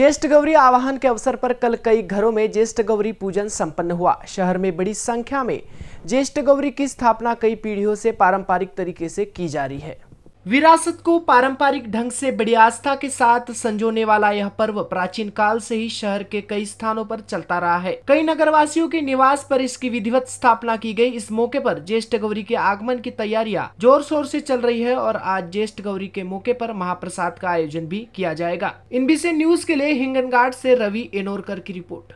ज्येष्ठ गौरी आवाहन के अवसर पर कल कई घरों में ज्येष्ठ गौरी पूजन संपन्न हुआ। शहर में बड़ी संख्या में ज्येष्ठ गौरी की स्थापना कई पीढ़ियों से पारंपरिक तरीके से की जा रही है। विरासत को पारंपरिक ढंग से, बड़ी आस्था के साथ संजोने वाला यह पर्व प्राचीन काल से ही शहर के कई स्थानों पर चलता रहा है। कई नगरवासियों के निवास पर इसकी विधिवत स्थापना की गई। इस मौके पर ज्येष्ठ गौरी के आगमन की तैयारियाँ ज़ोर शोर से चल रही है और आज ज्येष्ठ गौरी के मौके पर महाप्रसाद का आयोजन भी किया जाएगा। इन न्यूज़ के लिए हिंगनघाट से रवि एनोरकर की रिपोर्ट।